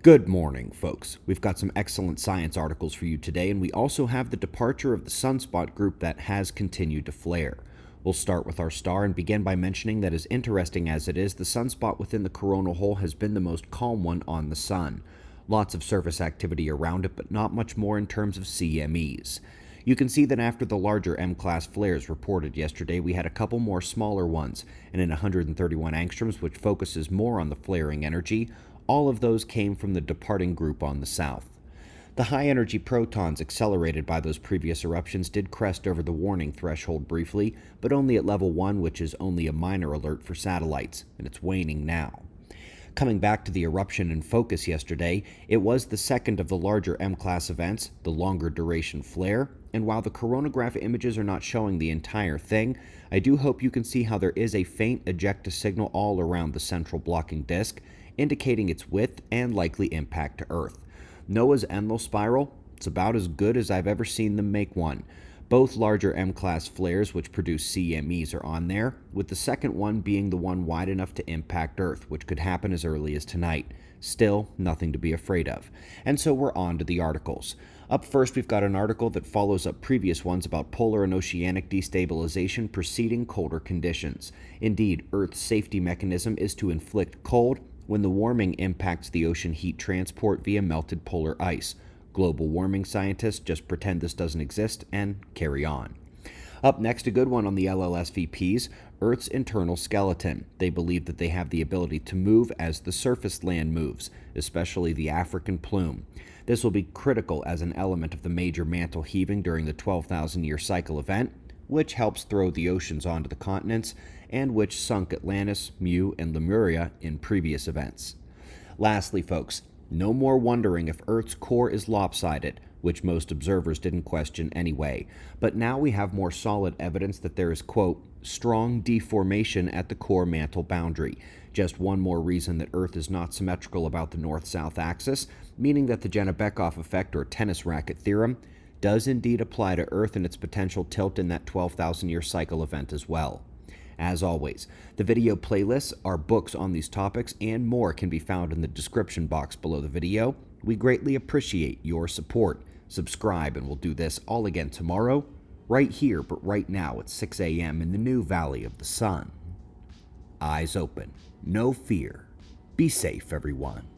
Good morning, folks. We've got some excellent science articles for you today, and we also have the departure of the sunspot group that has continued to flare. We'll start with our star and begin by mentioning that, as interesting as it is, the sunspot within the coronal hole has been the most calm one on the Sun. Lots of surface activity around it, but not much more in terms of CMEs. You can see that after the larger M-class flares reported yesterday, we had a couple more smaller ones, and in 131 angstroms, which focuses more on the flaring energy, all of those came from the departing group on the south. The high energy protons accelerated by those previous eruptions did crest over the warning threshold briefly, but only at level 1, which is only a minor alert for satellites, and it's waning now. Coming back to the eruption in focus yesterday, it was the second of the larger M class events, the longer duration flare, and while the coronagraph images are not showing the entire thing, I do hope you can see how there is a faint ejecta signal all around the central blocking disk, indicating its width and likely impact to Earth. NOAA's Enlil spiral, it's about as good as I've ever seen them make one. Both larger M-class flares which produce CMEs are on there, with the second one being the one wide enough to impact Earth, which could happen as early as tonight. Still, nothing to be afraid of. And so we're on to the articles. Up first, we've got an article that follows up previous ones about polar and oceanic destabilization preceding colder conditions. Indeed, Earth's safety mechanism is to inflict cold when the warming impacts the ocean heat transport via melted polar ice. Global warming scientists just pretend this doesn't exist and carry on. Up next, a good one on the LLSVPs Earth's internal skeleton. They believe that they have the ability to move as the surface land moves, especially the African plume. This will be critical as an element of the major mantle heaving during the 12,000 year cycle event, which helps throw the oceans onto the continents and which sunk Atlantis, Mu, and Lemuria in previous events. Lastly, folks, no more wondering if Earth's core is lopsided, which most observers didn't question anyway, but now we have more solid evidence that there is, quote, strong deformation at the core mantle boundary. Just one more reason that Earth is not symmetrical about the north south axis, meaning that the Dzhanibekov effect or tennis racket theorem does indeed apply to Earth and its potential tilt in that 12,000 year cycle event as well. As always, the video playlists, our books on these topics, and more can be found in the description box below the video. We greatly appreciate your support. Subscribe, and we'll do this all again tomorrow, right here, but right now at 6 a.m. in the new Valley of the Sun. Eyes open, no fear. Be safe, everyone.